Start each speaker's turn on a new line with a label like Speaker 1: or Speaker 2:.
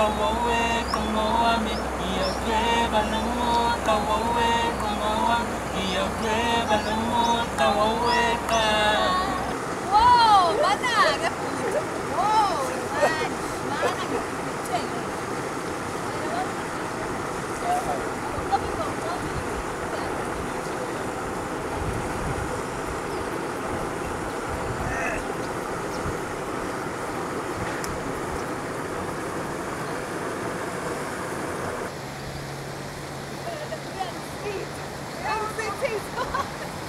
Speaker 1: kawowe kamoa me ia greba na mo kawowe
Speaker 2: it tastes good.